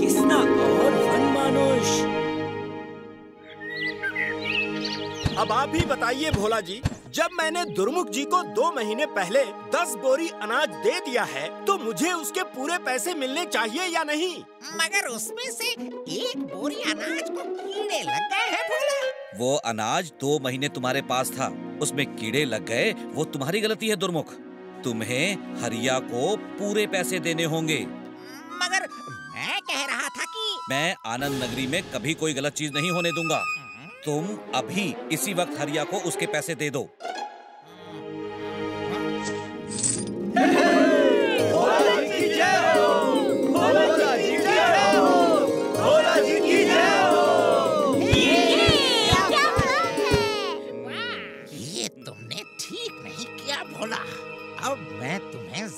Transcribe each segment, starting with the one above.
किसना और वन मानुष अब आप ही बताइए भोला जी जब मैंने दुर्मुख जी को दो महीने पहले दस बोरी अनाज दे दिया है तो मुझे उसके पूरे पैसे मिलने चाहिए या नहीं? मगर उसमें से एक बोरी अनाज को कीड़े लग गए हैं भोला। वो अनाज दो महीने तुम्हारे पास था उसमें कीड़े लग गए वो तुम्हारी गलती है दुर्मुख। तुम्हें हरिया को पूरे पैसे देने होंगे। मगर मैं कह रहा था कि मैं आनंद नगरी में कभी कोई गलत चीज़ नहीं होने दूँगा। तुम अभी इसी वक्त हरिया को उसके पैसे दे दो।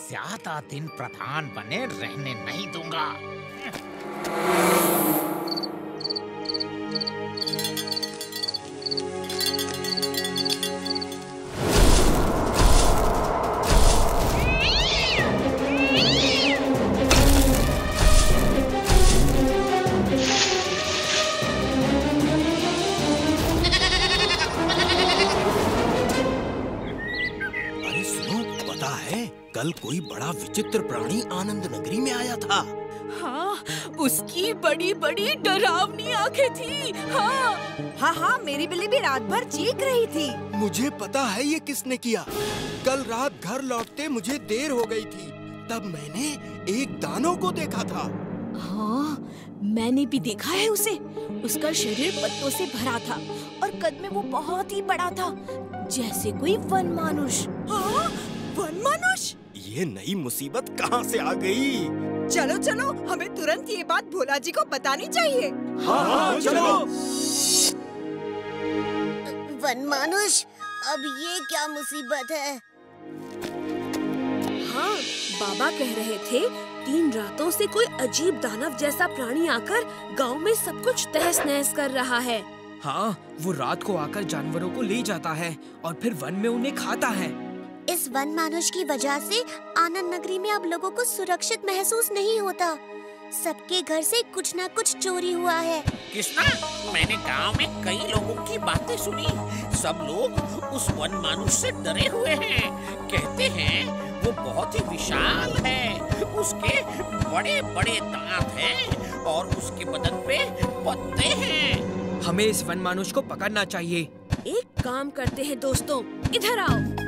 ज़्यादा दिन प्रधान बने रहने नहीं दूँगा। कल कोई बड़ा विचित्र प्राणी आनंद नगरी में आया था। हाँ उसकी बड़ी बड़ी डरावनी आँखें थी। हाँ। हाँ हाँ मेरी बिल्ली भी रात भर चीख रही थी। मुझे पता है ये किसने किया। कल रात घर लौटते मुझे देर हो गई थी। तब मैंने एक दानव को देखा था। हाँ मैंने भी देखा है उसे। उसका शरीर पत्तों से भरा था और कद में वो बहुत ही बड़ा था जैसे कोई वन मानुष हाँ वन मानुष ये नई मुसीबत कहाँ से आ गई? चलो चलो हमें तुरंत ये बात भोला जी को बतानी चाहिए। हाँ हाँ चलो। वन मानुष अब ये क्या मुसीबत है? हाँ बाबा कह रहे थे तीन रातों से कोई अजीब दानव जैसा प्राणी आकर गाँव में सब कुछ तहस नहस कर रहा है। हाँ वो रात को आकर जानवरों को ले जाता है और फिर वन में उन्हें खाता है। इस वन मानुष की वजह से आनंद नगरी में अब लोगों को सुरक्षित महसूस नहीं होता। सबके घर से कुछ न कुछ चोरी हुआ है। कृष्णा मैंने गाँव में कई लोगों की बातें सुनी। सब लोग उस वन मानुष से डरे हुए हैं। कहते हैं वो बहुत ही विशाल है। उसके बड़े बड़े दांत हैं और उसके बदन पे पत्ते हैं। हमें इस वन मानुष को पकड़ना चाहिए। एक काम करते हैं दोस्तों इधर आओ।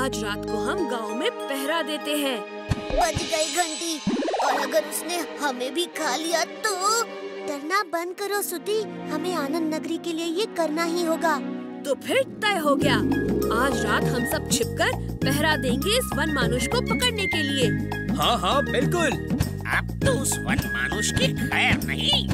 आज रात को हम गाँव में पहरा देते हैं। बज गई घंटी। और अगर उसने हमें भी खा लिया तो? डरना बंद करो सुधी हमें आनंद नगरी के लिए ये करना ही होगा। तो फिर तय हो गया। आज रात हम सब छिपकर पहरा देंगे इस वन मानुष को पकड़ने के लिए। हाँ हाँ बिल्कुल। अब तो उस वन मानुष की खैर नहीं।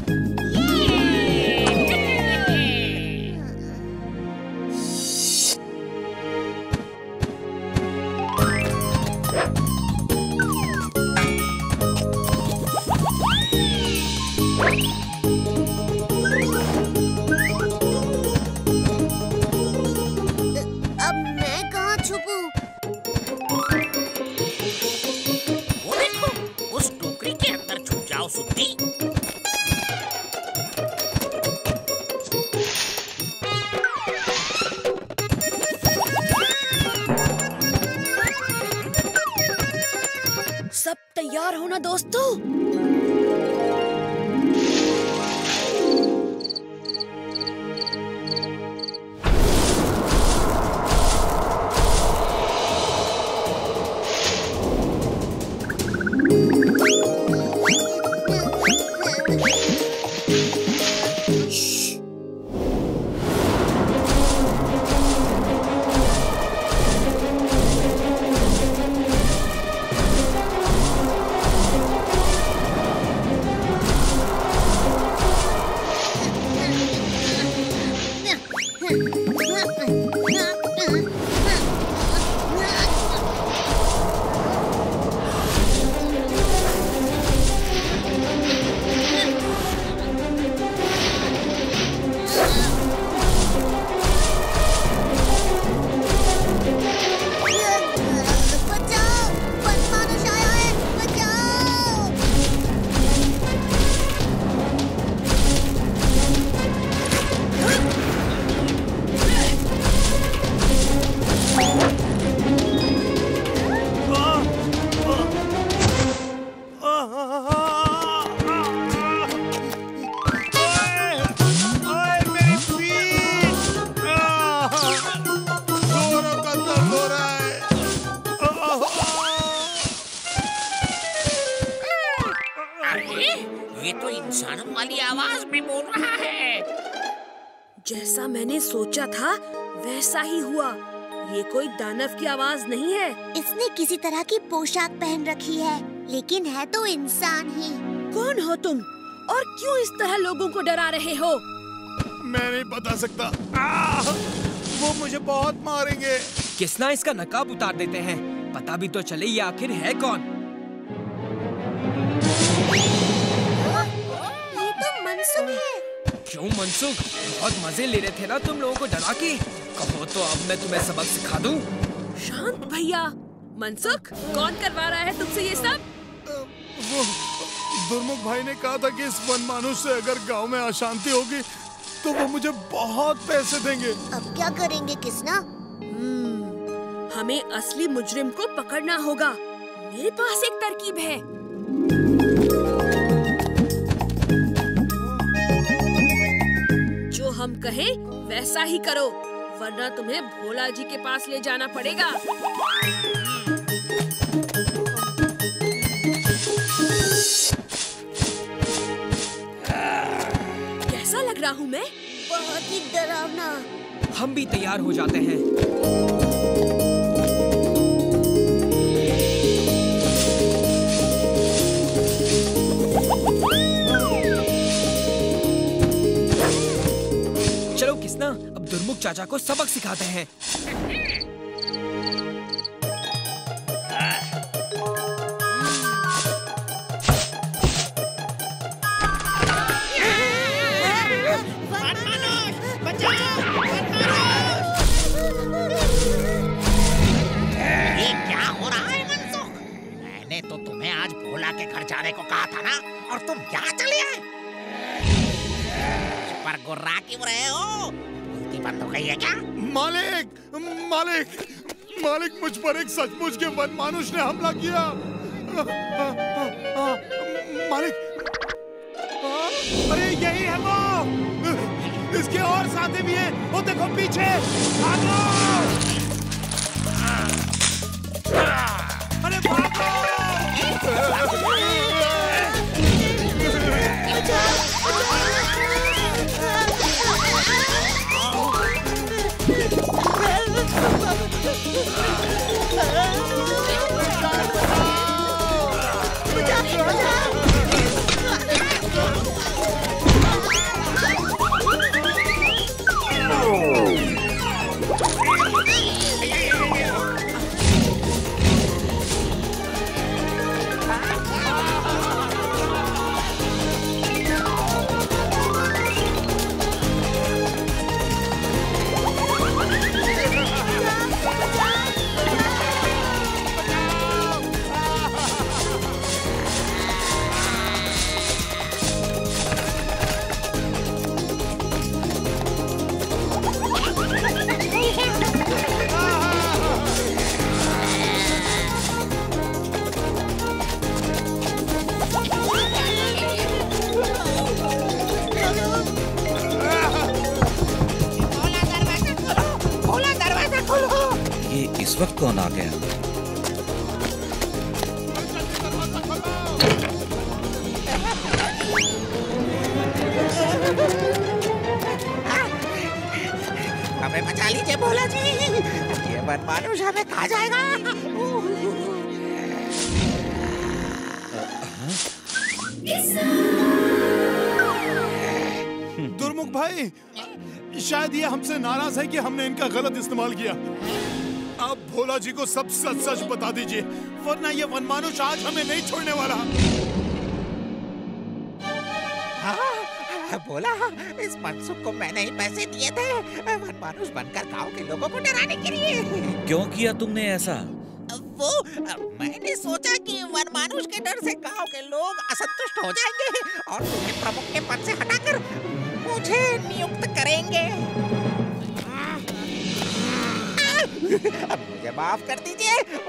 दानव की आवाज़ नहीं है। इसने किसी तरह की पोशाक पहन रखी है लेकिन है तो इंसान ही। कौन हो तुम? और क्यों इस तरह लोगों को डरा रहे हो? मैं नहीं बता सकता। आह! वो मुझे बहुत मारेंगे। किसना इसका नकाब उतार देते हैं? पता भी तो चले ये आखिर है कौन। क्यों मनसुख। बहुत मज़े ले रहे थे ना तुम लोगों को डरा के? कहो तो अब मैं तुम्हें सबक सिखा दूँ। शांत भैया। मनसुख कौन करवा रहा है तुमसे ये सब? वो दुर्मुख भाई ने कहा था कि इस वन मानुष से अगर गाँव में अशांति होगी तो वो मुझे बहुत पैसे देंगे। अब क्या करेंगे किसना? हम्म, हमें असली मुजरिम को पकड़ना होगा। मेरे पास एक तरकीब है। हम कहें वैसा ही करो वरना तुम्हें भोला जी के पास ले जाना पड़ेगा। कैसा लग रहा हूँ मैं? बहुत ही डरावना। हम भी तैयार हो जाते हैं। दुर्मुख चाचा को सबक सिखाते हैं। क्या तो तुम्हें आज भोला के घर जाने को कहा था ना, और तुम यहाँ चले आए। पर गुर्रा क्यों रहे हो गई है क्या? मालिक मालिक मालिक मुझ पर एक सचमुच के वन मानुष ने हमला किया। मालिक अरे यही है वो। इसके और साथी भी हैं। वो देखो पीछे। भागो। अरे भागो। ये नाराज़ है कि हमने इनका गलत इस्तेमाल किया। आप भोला जी को सब सच सच बता दीजिए वरना ये वनमानुष आज हमें नहीं छोड़ने वाला। हाँ, बोला इस मनसुख को मैंने ही पैसे दिए थे वनमानुष बनकर गाँव के लोगों को डराने के लिए। क्यों किया तुमने ऐसा?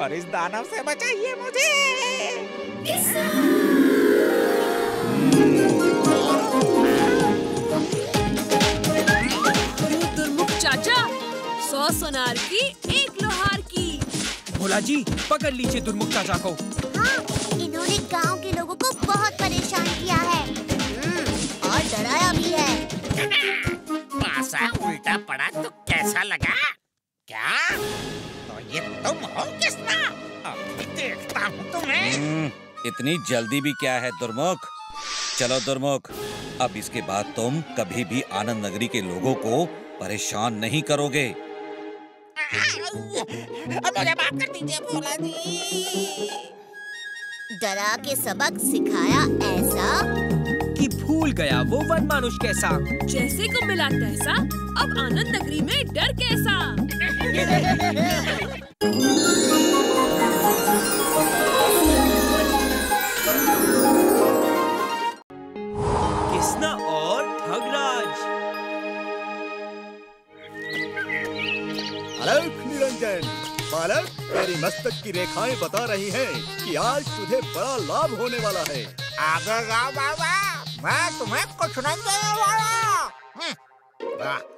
और इस दानव से बचाइए मुझे। चाचा सौ सोनार की एक लोहार की। भोला जी पकड़ लीजिए दुर्मुख चाचा को। हाँ इन्होंने गाँव के लोगों को बहुत परेशान किया है। हम्म, और डराया भी है। पासा उल्टा पड़ा तो कैसा लगा? क्या? तुम हो किसना अभी देखता हूँ तुम्हें। हम्म, इतनी जल्दी भी क्या है दुर्मुख? चलो दुर्मुख अब इसके बाद तुम कभी भी आनंद नगरी के लोगों को परेशान नहीं करोगे। मुझे माफ़ कर दीजिए भोला जी डरा के सबक सिखाया ऐसा? कि भूल गया वो वन मानुष कैसा? जैसे को मिला तैसा अब आनंद नगरी में डर कैसा? किसना और ठगराज। निरंजन बालक तेरी मस्तक की रेखाएँ बता रही हैं कि आज तुझे बड़ा लाभ होने वाला है। आगे जाओ बाबा मैं तुम्हें कुछ नहीं देने वाला। हम्म, वाह।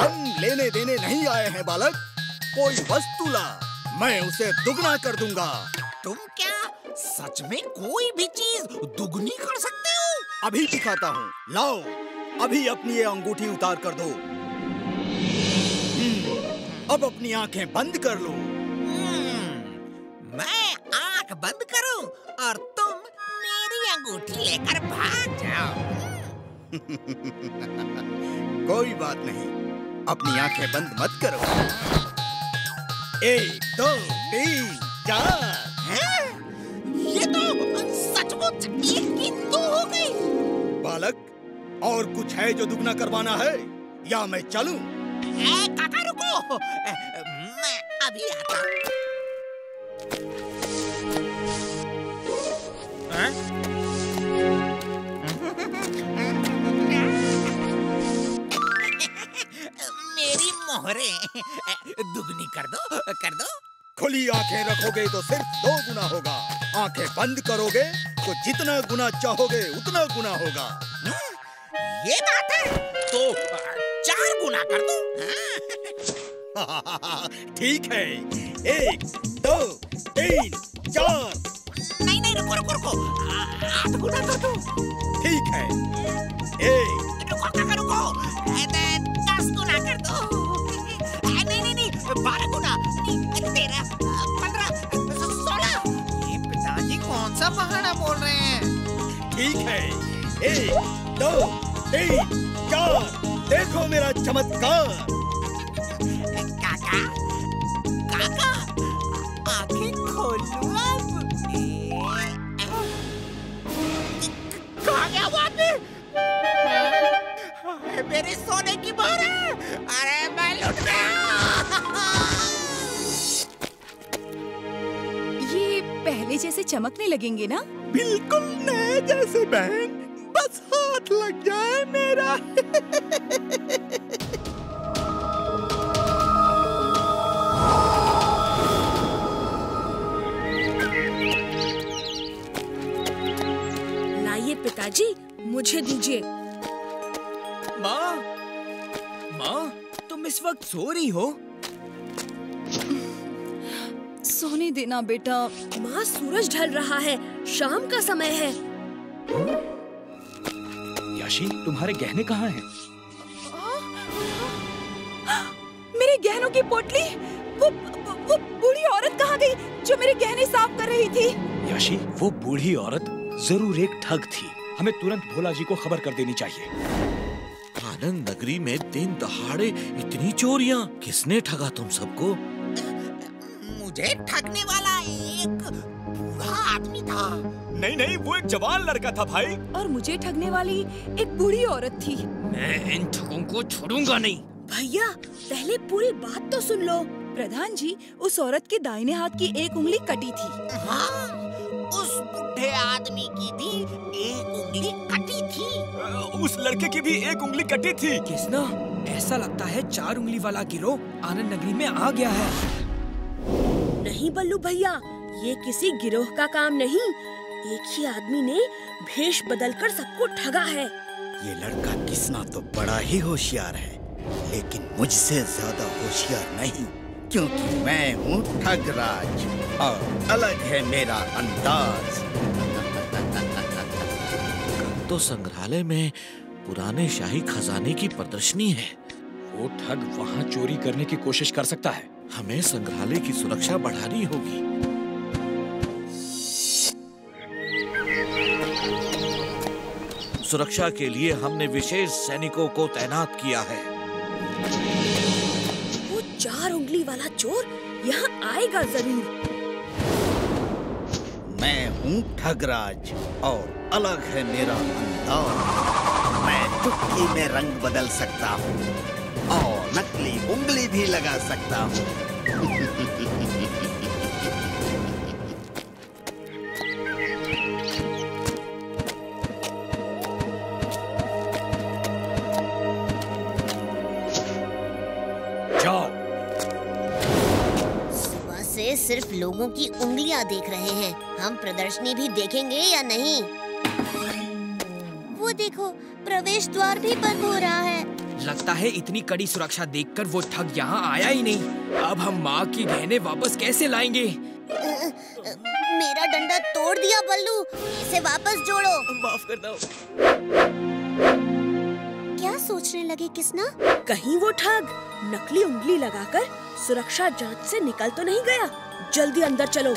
हम लेने देने नहीं आए हैं बालक। कोई वस्तु ला मैं उसे दुगना कर दूँगा। तुम क्या सच में कोई भी चीज़ दुगनी कर सकते हो? अभी दिखाता हूँ। लाओ अभी अपनी ये अंगूठी उतार कर दो। हम्म, अब अपनी आँखें बंद कर लो। हम्म, मैं आँख बंद कोई बात नहीं। अपनी आँखें बंद मत करो। एक, दो, तीन, चार। ये तो सचमुच एक की हो गई। बालक, और कुछ है जो दुगना करवाना है? या मैं चलूँ? काका, रुको। मैं अभी आता दुगनी कर दो कर दो। खुली आँखें रखोगे तो सिर्फ़ दो गुना होगा। आँखें बंद करोगे तो जितना गुना चाहोगे उतना गुना होगा। ये बात है। तो चार गुना कर दो? ठीक है। एक दो तीन चार। नहीं नहीं रुको रुको रुको। आठ गुना कर दो। ठीक है। एक रुको रुको। दस गुना कर दो। बारह गुना तेरह पंद्रह सोलह। ये पिताजी कौन सा बहाना बोल रहे हैं? ठीक है। एक दो तीन चार। देखो मेरा चमत्कार। काका काका आँखें खोलो अब। कहा गया वो आदमी? अरे, सोने की है। अरे मैं लुट गया। पहले जैसे चमकने लगेंगे ना? बिल्कुल नए जैसे बहन। बस हाथ लग जाए मेरा। लाइए पिताजी मुझे दीजिए। माँ माँ तुम इस वक्त सो रही हो? सोने देना बेटा। माँ सूरज ढल रहा है। शाम का समय है। याशी तुम्हारे गहने कहाँ हैं? मेरे गहनों की पोटली। वो वो, बूढ़ी औरत कहाँ गई जो मेरे गहने साफ़ कर रही थी? याशी वो बूढ़ी औरत ज़रूर एक ठग थी। हमें तुरंत भोला जी को खबर कर देनी चाहिए। आनंद नगरी में दिन दहाड़े इतनी चोरियाँ। किसने ठगा तुम सबको? मुझे ठगने वाला एक बूढ़ा आदमी था। नहीं नहीं वो एक जवान लड़का था भाई। और मुझे ठगने वाली एक बूढ़ी औरत थी। मैं इन ठगों को छोड़ूँगा नहीं। भैया पहले पूरी बात तो सुन लो। प्रधान जी उस औरत के दाहिने हाथ की एक उंगली कटी थी। हाँ उस बुढ़े आदमी की भी एक उंगली कटी थी। उस लड़के की भी एक उंगली कटी थी। किसना? ऐसा लगता है चार उंगली वाला गिरोह आनंद नगरी में आ गया है। नहीं बल्लू भैया ये किसी गिरोह का काम नहीं। एक ही आदमी ने भेष बदलकर सबको ठगा है। ये लड़का किसना तो बड़ा ही होशियार है लेकिन मुझसे ज़्यादा होशियार नहीं क्योंकि मैं हूँ ठगराज और अलग है मेरा अंदाज। तो संग्रहालय में पुराने शाही खजाने की प्रदर्शनी है। वो ठग वहाँ चोरी करने की कोशिश कर सकता है। हमें संग्रहालय की सुरक्षा बढ़ानी होगी। सुरक्षा के लिए हमने विशेष सैनिकों को तैनात किया है। वो चार उंगली वाला चोर यहाँ आएगा ज़रूर। मैं हूँ ठगराज और अलग है मेरा अंदाज। मैं चुटकी में रंग बदल सकता हूँ। नकली उंगली भी लगा सकता हूँ। सुबह से सिर्फ़ लोगों की उंगलियाँ देख रहे हैं। हम प्रदर्शनी भी देखेंगे या नहीं? वो देखो प्रवेश द्वार भी बंद हो रहा है। लगता है इतनी कड़ी सुरक्षा देखकर वो ठग यहाँ आया ही नहीं। अब हम माँ की गहने वापस कैसे लाएँगे? मेरा डंडा तोड़ दिया बल्लू। इसे वापस जोड़ो। माफ़ कर दो। क्या सोचने लगे किसना? कहीं वो ठग नकली उंगली लगाकर सुरक्षा जाँच से निकल तो नहीं गया? जल्दी अंदर चलो।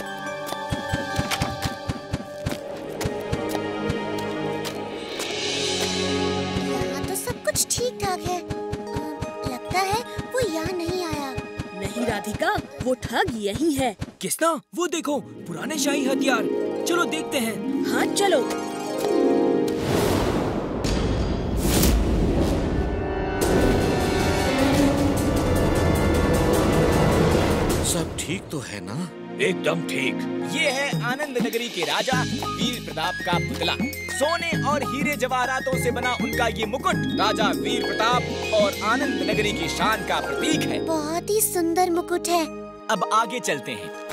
राधिका वो ठग यही है। किसना? वो देखो पुराने शाही हथियार। चलो देखते हैं। हाँ चलो। सब ठीक तो है ना? एकदम ठीक। ये है आनंद नगरी के राजा वीर प्रताप का पुतला। सोने और हीरे जवाहरातों से बना उनका ये मुकुट राजा वीर प्रताप और आनंद नगरी की शान का प्रतीक है। बहुत ही सुंदर मुकुट है। अब आगे चलते हैं।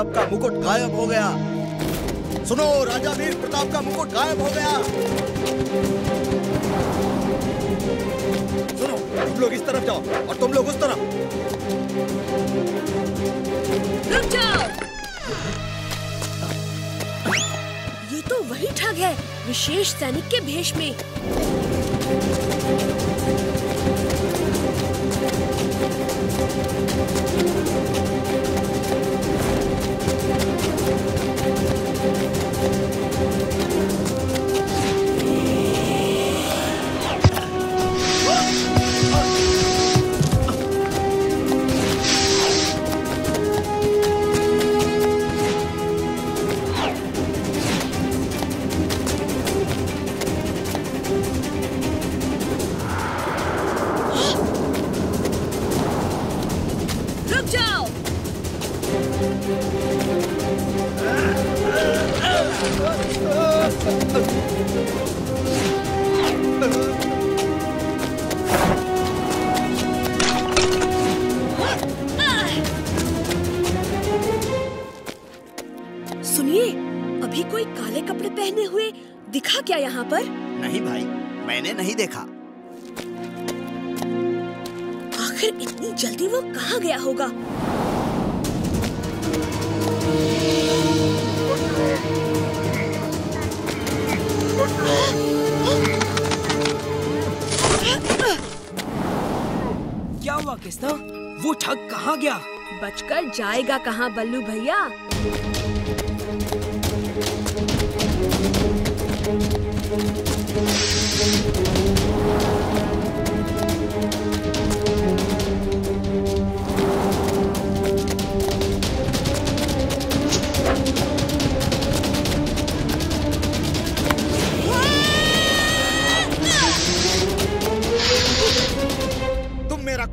प्रताप का मुकुट गायब हो गया। सुनो, राजा वीर प्रताप का मुकुट गायब हो गया। सुनो, तुम लोग इस तरफ़ जाओ और तुम लोग उस तरफ़। रुक जाओ। ये तो वही ठग है, विशेष सैनिक के भेष में। रुक जाएगा कहाँ बल्लू भैया?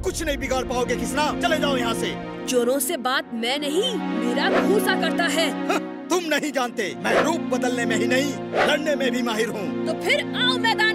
कुछ नहीं बिगाड़ पाओगे किसना? चले जाओ यहाँ से। चोरों से बात मैं नहीं मेरा भूसा करता है तुम नहीं जानते मैं रूप बदलने में ही नहीं लड़ने में भी माहिर हूँ। तो फिर आओ मैदान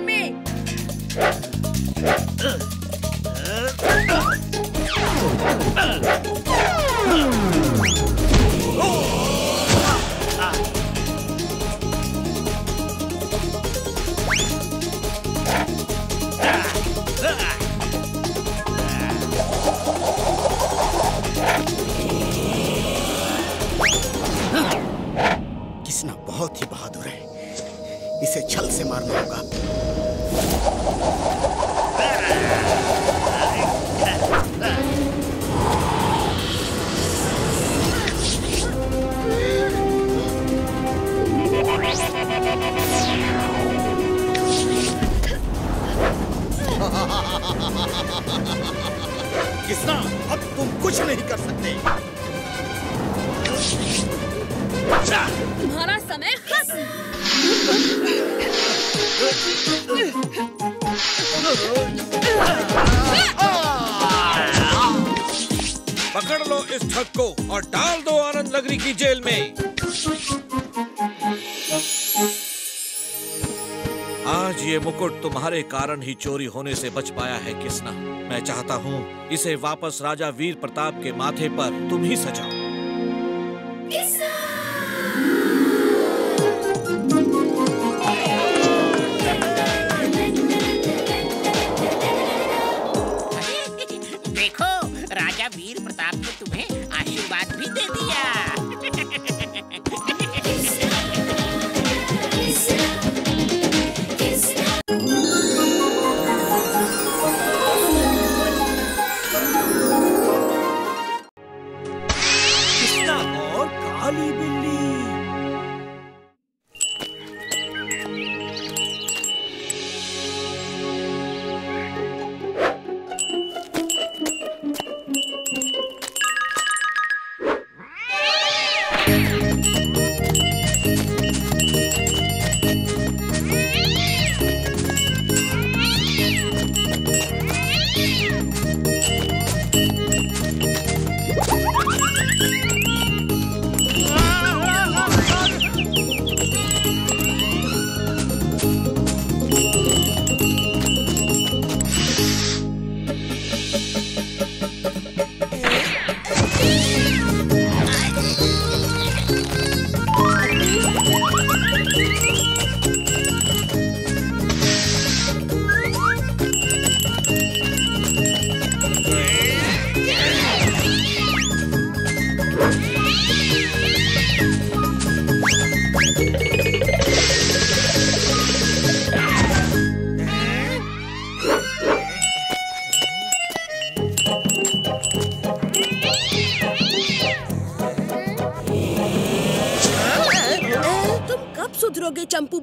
तुम्हारे कारण ही चोरी होने से बच पाया है किसना। मैं चाहता हूँ, इसे वापस राजा वीर प्रताप के माथे पर तुम ही सजाओ। और काली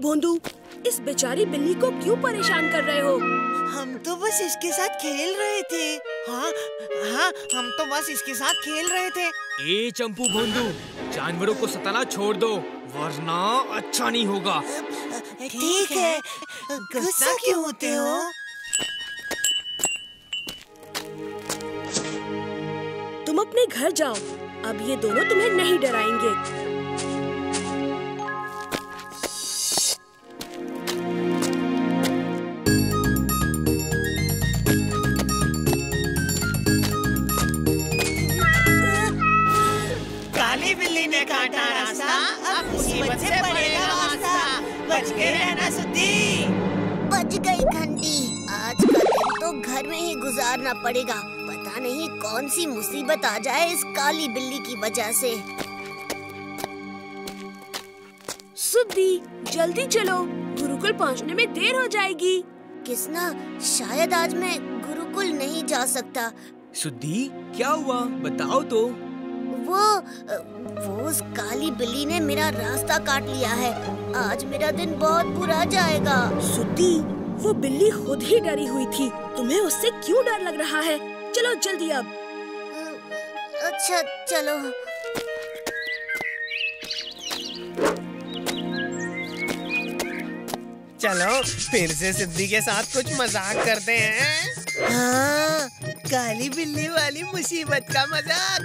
भोंदू इस बेचारी बिल्ली को क्यों परेशान कर रहे हो? हम तो बस इसके साथ खेल रहे थे। हाँ हाँ हम तो बस इसके साथ खेल रहे थे। ए चंपू भोंदू जानवरों को सताना छोड़ दो वरना अच्छा नहीं होगा। ठीक है। गुस्सा क्यों होते हो? तुम अपने घर जाओ। अब ये दोनों तुम्हें नहीं डराएँगे। गुजारना पड़ेगा। पता नहीं कौन सी मुसीबत आ जाए इस काली बिल्ली की वजह से। सुद्दी जल्दी चलो। गुरुकुल पहुँचने में देर हो जाएगी। किसना शायद आज मैं गुरुकुल नहीं जा सकता। सुद्दी क्या हुआ? बताओ तो। वो वो उस काली बिल्ली ने मेरा रास्ता काट लिया है। आज मेरा दिन बहुत बुरा जाएगा। सुद्दी वो बिल्ली खुद ही डरी हुई थी। तुम्हें उससे क्यों डर लग रहा है? चलो जल्दी अब। अच्छा चलो। चलो फिर से सिद्धि के साथ कुछ मज़ाक करते हैं। हाँ काली बिल्ली वाली मुसीबत का मज़ाक।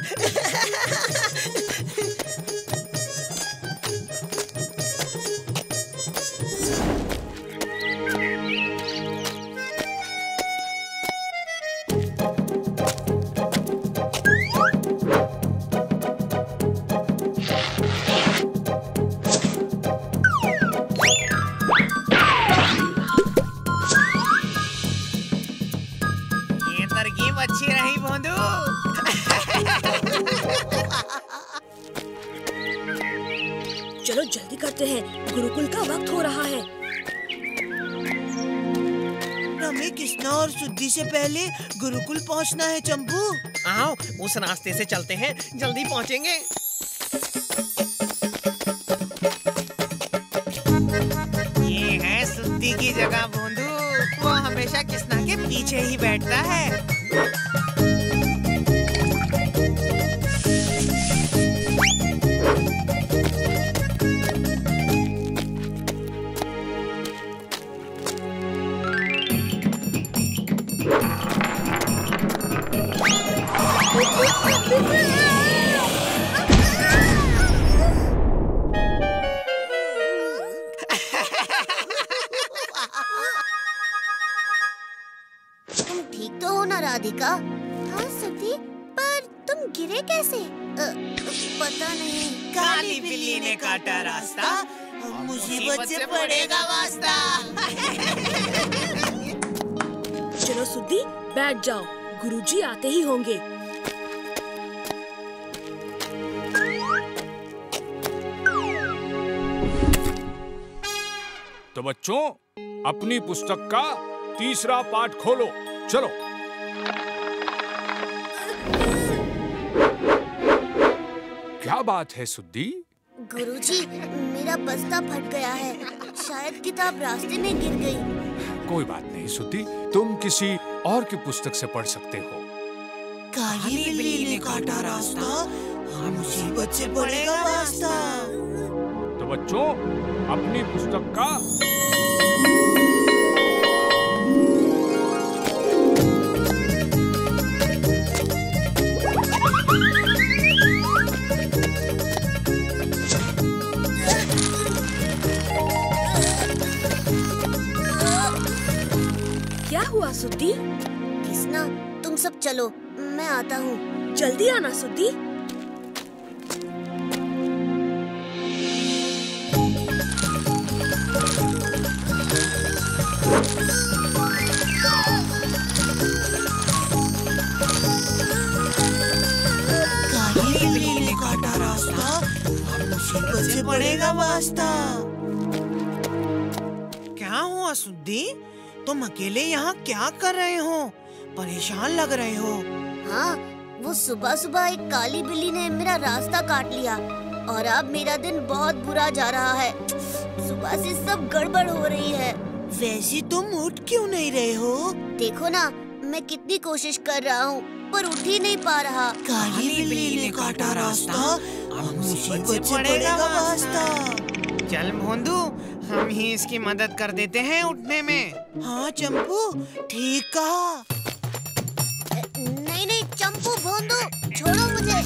चलो जल्दी करते हैं। गुरुकुल का वक्त हो रहा है। हमें कृष्णा और शुद्धि से पहले गुरुकुल पहुँचना है चंपू आओ उस रास्ते से चलते हैं। जल्दी पहुँचेंगे। ये है शुद्धि की जगह बोंदू। वो हमेशा कृष्णा के पीछे ही बैठता है। अपनी पुस्तक का तीसरा पाठ खोलो। चलो। क्या बात है सुद्दी? गुरुजी मेरा बस्ता फट गया है। शायद किताब रास्ते में गिर गई। कोई बात नहीं सुद्दी। तुम किसी और की पुस्तक से पढ़ सकते हो। काली बिल्ली ने काटा रास्ता। मुसीबत से पड़ेगा वास्ता तो बच्चों अपनी पुस्तक का सुद्धि कृष्णा तुम सब चलो मैं आता हूँ। जल्दी आना सुद्धि काली बिल्ली ने काटा रास्ता। मुसीबत से पड़ेगा वास्ता। क्या हुआ सुद्धि तुम अकेले यहाँ क्या कर रहे हो? परेशान लग रहे हो। हाँ वो सुबह सुबह एक काली बिल्ली ने मेरा रास्ता काट लिया और अब मेरा दिन बहुत बुरा जा रहा है। सुबह से सब गड़बड़ हो रही है। वैसे तुम उठ क्यों नहीं रहे हो? देखो ना मैं कितनी कोशिश कर रहा हूँ पर उठ ही नहीं पा रहा। काली बिल्ली ने काटा रास्ता अब मुसीबत से पड़ेगा वास्ता। चल भोंदू हम ही इसकी मदद कर देते हैं उठने में। हाँ चंपू ठीक कहा। नहीं नहीं चंपू भोंदू छोड़ो मुझे।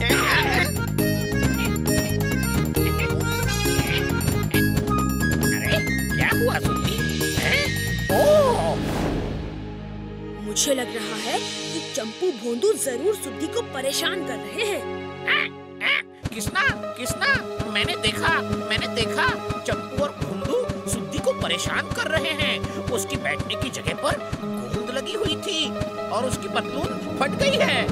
क्या मुझे लग रहा है कि चंपू भोंदू ज़रूर सुद्धि को परेशान कर रहे हैं। किसना? किसना? मैंने देखा मैंने देखा। चंपू और भुंडू सुद्दी को परेशान कर रहे हैं। उसकी बैठने की जगह पर गोंद लगी हुई थी और उसकी पतलून फट गई है।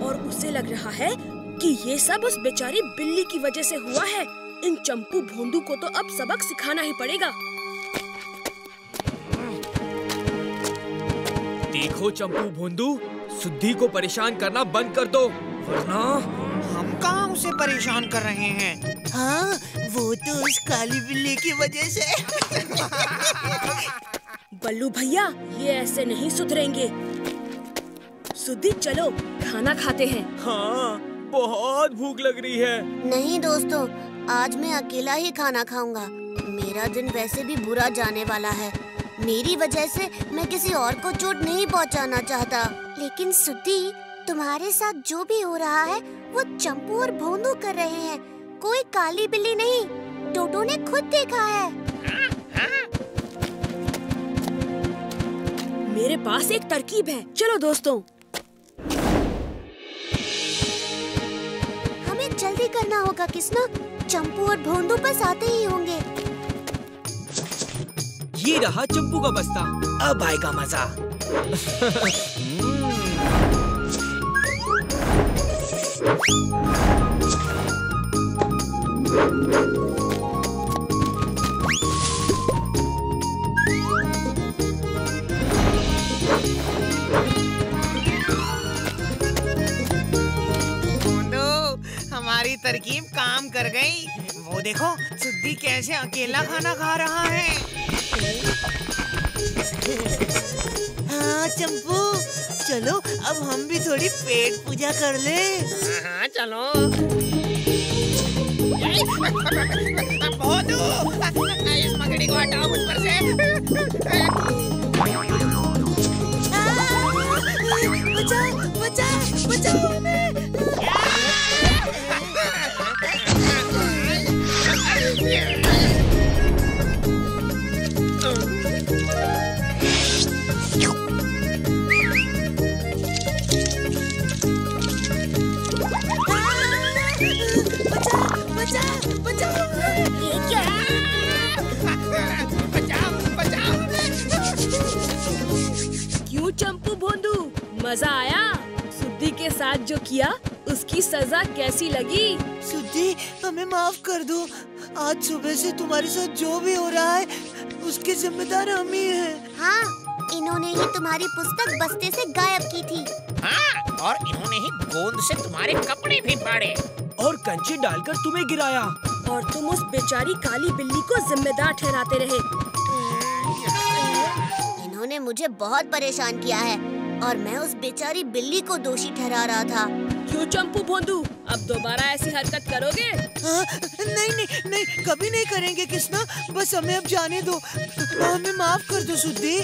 और उसे लग रहा है कि ये सब उस बेचारी बिल्ली की वजह से हुआ है। इन चंपू भोंदू को तो अब सबक सिखाना ही पड़ेगा। देखो चंपू भोंदू सुद्धि को परेशान करना बंद कर दो। वरना हम कहाँ उसे परेशान कर रहे हैं? हाँ वो तो उस काली बिल्ली की वजह से। बल्लू भैया ये ऐसे नहीं सुधरेंगे। सुधी चलो खाना खाते हैं। हाँ बहुत भूख लग रही है। नहीं दोस्तों आज मैं अकेला ही खाना खाऊँगा। मेरा दिन वैसे भी बुरा जाने वाला है। मेरी वजह से मैं किसी और को चोट नहीं पहुंचाना चाहता। लेकिन सुधी तुम्हारे साथ जो भी हो रहा है वो चंपू और भोंदू कर रहे हैं। कोई काली बिल्ली नहीं टोटो ने खुद देखा है। मेरे पास एक तरकीब है। चलो दोस्तों। हमें जल्दी करना होगा किसना? चंपू और भोंदू बस आते ही होंगे। ये रहा चंपू का बस्ता। अब आएगा मज़ा। हमारी तरकीब काम कर गई। वो देखो, सुद्दी कैसे अकेला खाना खा रहा है। हाँ चंपू चलो अब हम भी थोड़ी पेट पूजा कर ले। हाँ चलो। भोंदू। इस मकड़ी को हटाओ मुझ पर से। बचाओ बचाओ बचाओ। मज़ा आया? सुद्दी के साथ जो किया उसकी सजा कैसी लगी? सुधी हमें माफ़ कर दो। आज सुबह से तुम्हारे साथ जो भी हो रहा है उसके जिम्मेदार हम ही हैं। हाँ इन्होंने ही तुम्हारी पुस्तक बस्ते से गायब की थी। हाँ और इन्होंने ही गोंद से तुम्हारे कपड़े भी फाड़े। और कंचे डालकर तुम्हें गिराया। और तुम उस बेचारी काली बिल्ली को जिम्मेदार ठहराते रहे। इन्होंने मुझे बहुत परेशान किया है। और मैं उस बेचारी बिल्ली को दोषी ठहरा रहा था। क्यों चंपू भोंदू? अब दोबारा ऐसी हरकत करोगे? आ, नहीं नहीं नहीं कभी नहीं करेंगे कृष्णा बस हमें अब जाने दो। हमें माफ़ कर दो सुधे।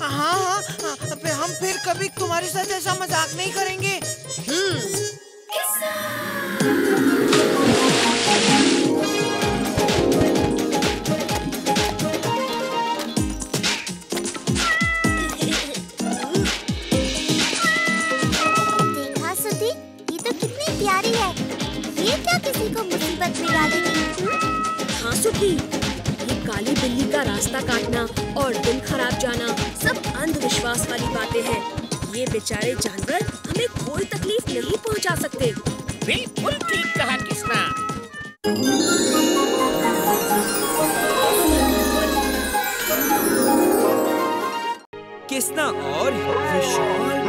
हाँ हाँ हाँ, हम फिर कभी तुम्हारे साथ ऐसा मज़ाक नहीं करेंगे। देखा हाँ। ये काली बिल्ली का रास्ता काटना और दिन खराब जाना सब अंधविश्वास वाली बातें हैं। ये बेचारे जानवर हमें कोई तकलीफ़ नहीं पहुँचा सकते। बिल्कुल ठीक कहा किसना। किसना और विशाल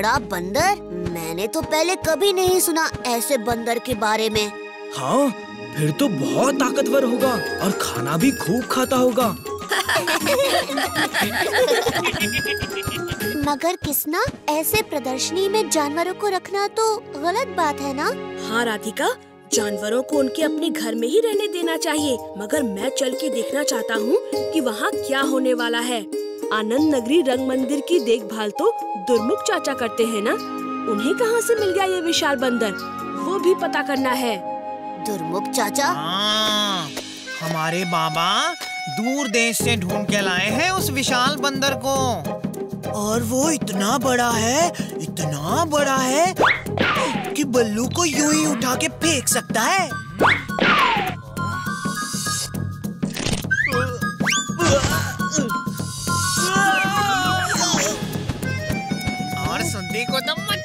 बड़ा बंदर? मैंने तो पहले कभी नहीं सुना ऐसे बंदर के बारे में। हाँ फिर तो बहुत ताकतवर होगा और खाना भी खूब खाता होगा। मगर किसना ऐसे प्रदर्शनी में जानवरों को रखना तो गलत बात है ना? हाँ राधिका जानवरों को उनके अपने घर में ही रहने देना चाहिए। मगर मैं चल के देखना चाहता हूँ कि वहाँ क्या होने वाला है। आनंद नगरी रंग मंदिर की देखभाल तो दुर्मुख चाचा करते हैं ना? उन्हें कहाँ से मिल गया ये विशाल बंदर? वो भी पता करना है। दुर्मुख चाचा? हाँ, हमारे बाबा दूर देश से ढूंढ के लाए हैं उस विशाल बंदर को। और वो इतना बड़ा है इतना बड़ा है कि बल्लू को यूँ ही उठा के फेंक सकता है।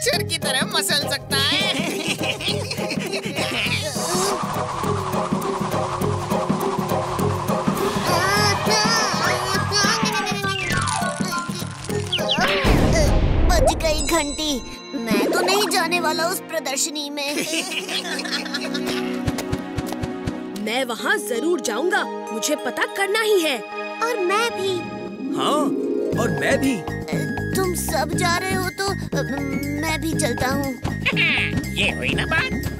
मच्छर की तरह मसल सकता है। बज गई घंटी। मैं तो नहीं जाने वाला उस प्रदर्शनी में। मैं वहाँ ज़रूर जाऊँगा। मुझे पता करना ही है। और मैं भी। हाँ और मैं भी। तुम सब जा रहे हो तो मैं भी चलता हूँ। ये हुई ना बात।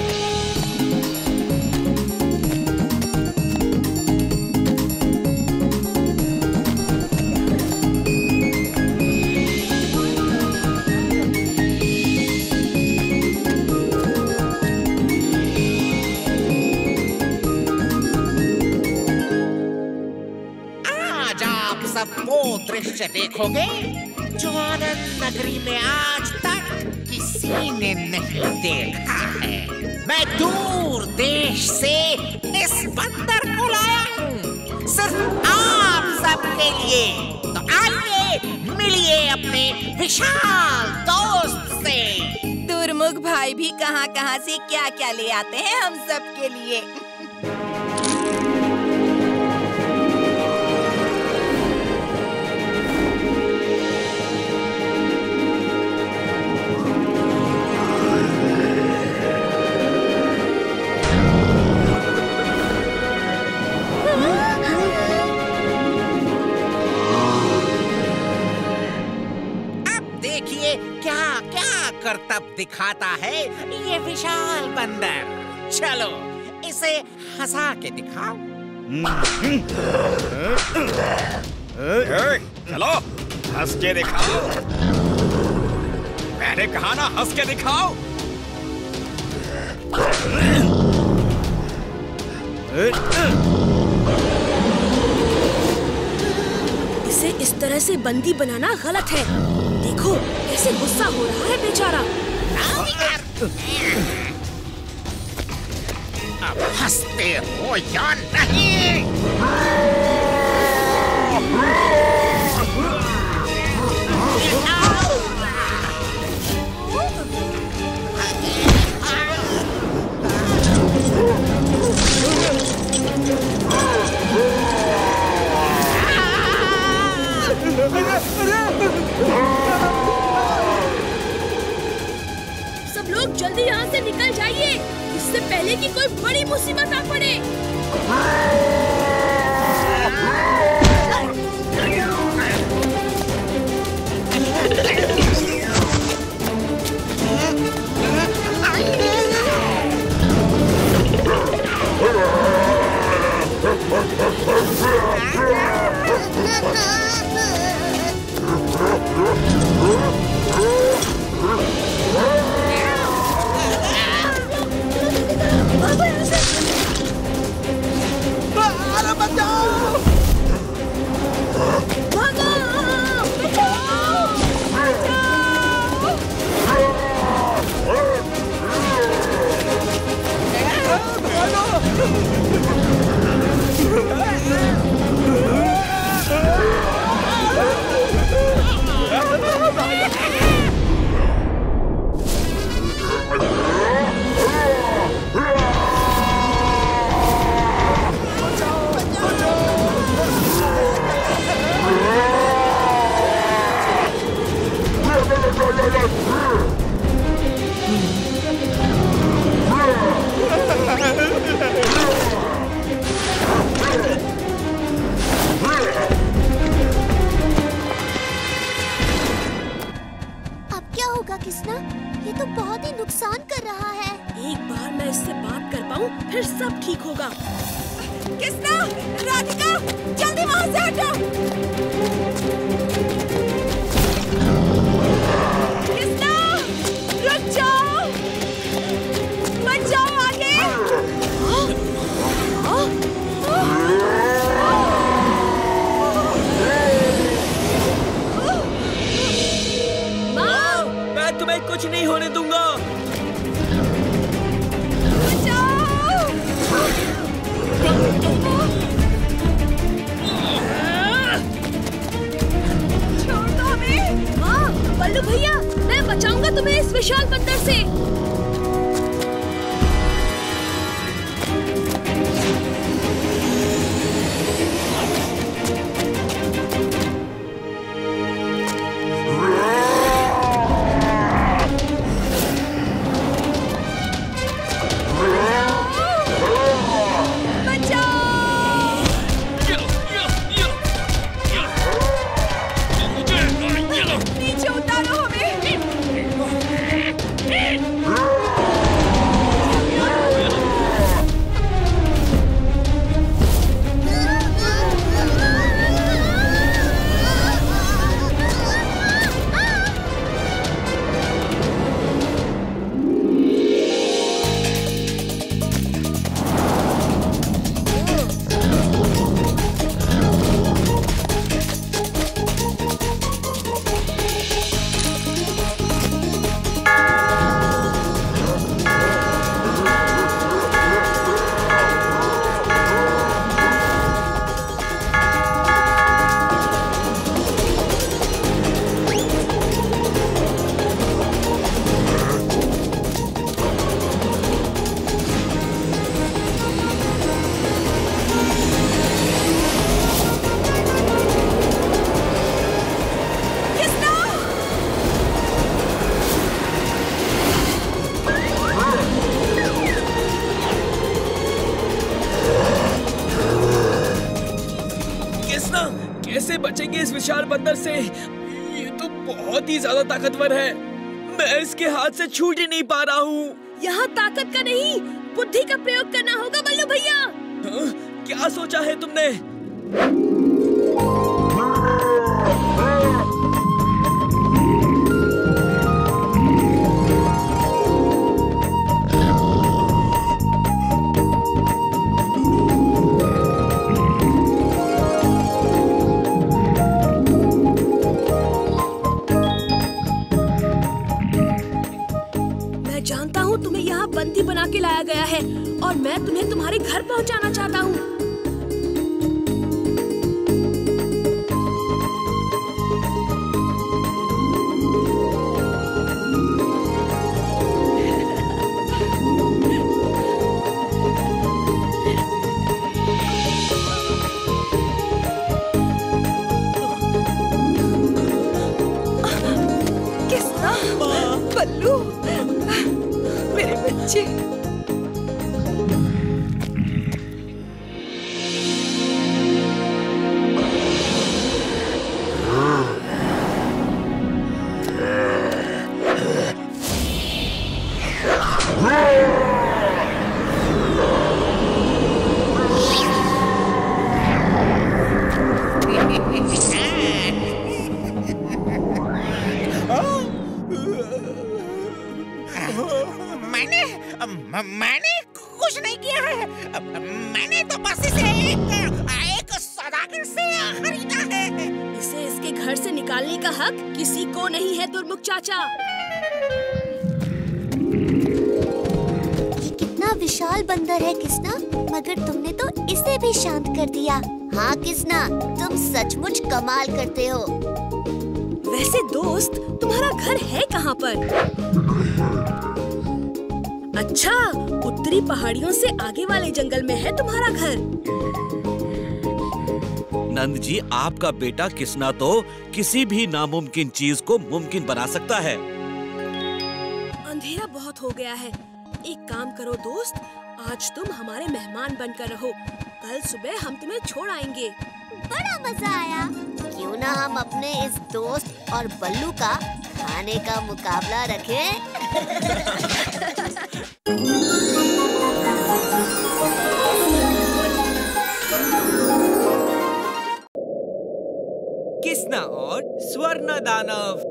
देखोगे आनंद नगरी में आज तक किसी ने नहीं देखा है मैं दूर देश से इस बंदर को लाया हूँ सिर्फ़ आप सबके लिए तो आइए मिलिए अपने विशाल दोस्त से दुर्मुख भाई भी कहाँ कहाँ से क्या क्या ले आते हैं हम सब के लिए? करतब दिखाता है ये विशाल बंदर। चलो इसे हंसा के दिखाओ। चलो हंस के दिखाओ। मैंने कहा ना हंस के दिखाओ। इसे इस तरह से बंदी बनाना गलत है। देखो कैसे गुस्सा हो रहा है बेचारा। अब हँसते हो या नहीं? सब लोग जल्दी यहाँ से निकल जाइए इससे पहले कि कोई बड़ी मुसीबत आ पड़े अरे Ah! ताकतवर है। मैं इसके हाथ से छूट ही नहीं पा रहा हूँ। यहाँ ताकत का नहीं बुद्धि का प्रयोग करना होगा बल्लू भैया। हाँ? क्या सोचा है तुमने? तुम्हें तुम्हारे घर पहुँचाना चाहता हूँ। बच्चे। पहाड़ियों से आगे वाले जंगल में है तुम्हारा घर? नंद जी आपका बेटा किसना तो किसी भी नामुमकिन चीज़ को मुमकिन बना सकता है। अंधेरा बहुत हो गया है। एक काम करो दोस्त आज तुम हमारे मेहमान बनकर रहो। कल सुबह हम तुम्हें छोड़ आएँगे। बड़ा मज़ा आया। क्यों ना हम अपने इस दोस्त और बल्लू का खाने का मुकाबला रखें? मुन्ना और स्वर्ण दानव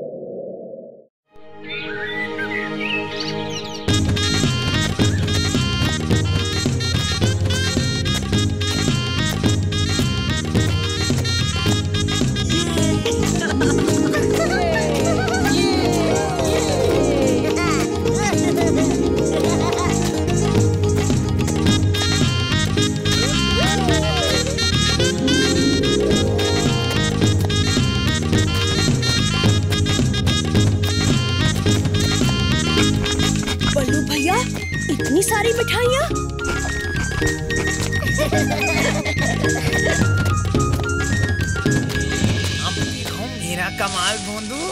मेरा कमाल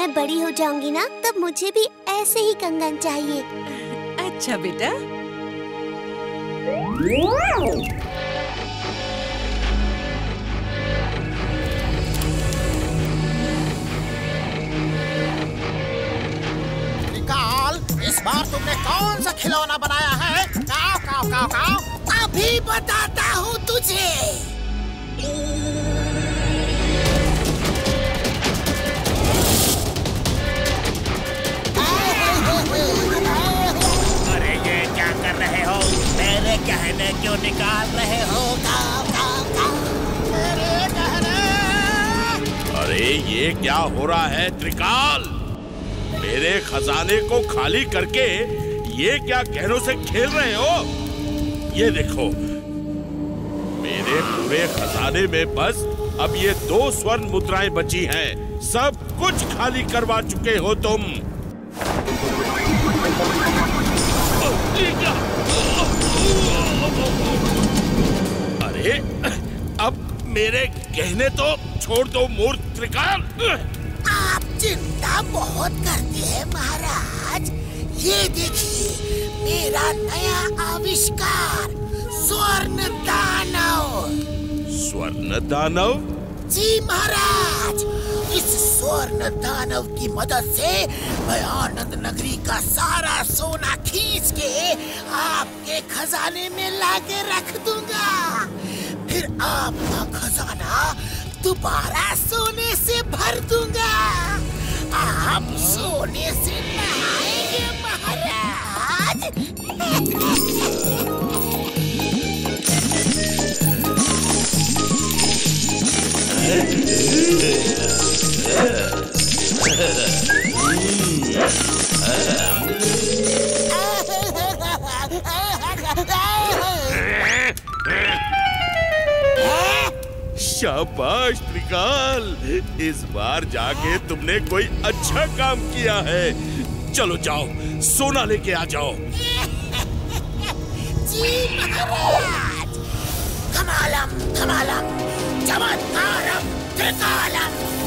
मैं बड़ी हो जाऊँगी ना तब मुझे भी ऐसे ही कंगन चाहिए। अच्छा बेटा। निकाल इस बार तुमने कौन सा खिलौना बनाया है? काव काव काव काव अभी बताता हूँ तुझे। अरे ये क्या कर रहे हो? मेरे कहने क्यों निकाल रहे हो? अरे ये क्या हो रहा है, त्रिकाल? मेरे खजाने को खाली करके ये क्या गहनों से खेल रहे हो? ये देखो, मेरे पूरे खजाने में बस अब ये दो स्वर्ण मुद्राएँ बची हैं। सब कुछ खाली करवा चुके हो तुम। अरे अब मेरे गहने तो छोड़ दो मूर्ख त्रिकाल। आप चिंता बहुत करते हैं महाराज। ये देखिए मेरा नया आविष्कार स्वर्ण दानव स्वर्ण दानव जी महाराज। इस स्वर्ण दानव की मदद से मैं आनंद नगरी का सारा सोना खींच के आपके खजाने में लाके रख दूँगा। फिर आपका खजाना दोबारा सोने से भर दूँगा। आप सोने से नहाएँगे शाबाश त्रिकाल। इस बार जाके तुमने कोई अच्छा काम किया है। चलो जाओ, सोना लेके आ जाओ। जी महाराज। कमालम कमालम, चमत्कारम, त्रिकालम।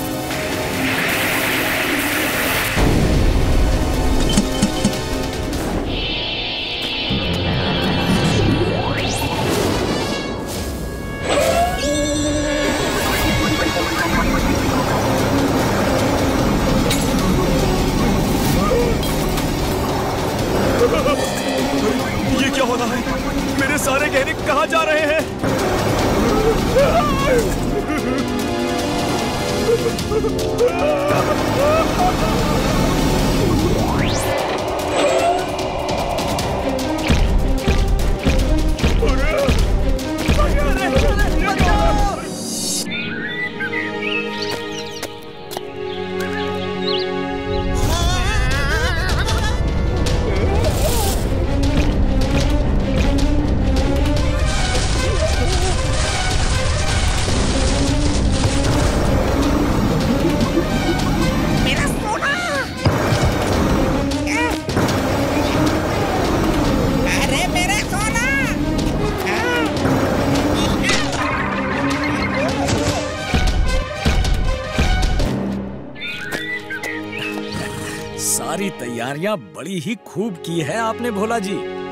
ये क्या हो रहा है? मेरे सारे गहने कहाँ जा रहे हैं? मेरा तैयारियाँ बड़ी ही खूब की है आपने भोला जी।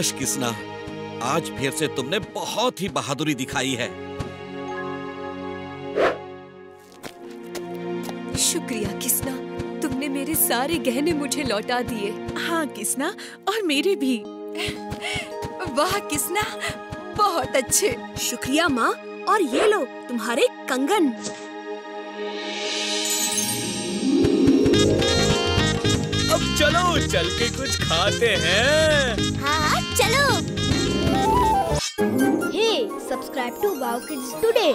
शाबाश किसना आज फिर से तुमने बहुत ही बहादुरी दिखाई है। शुक्रिया किसना तुमने मेरे सारे गहने मुझे लौटा दिए। हाँ किसना और मेरे भी। वाह किसना बहुत अच्छे। शुक्रिया माँ और ये लो तुम्हारे कंगन। अब चलो चल के कुछ खाते हैं। हाँ चलो hey subscribe to wow kids today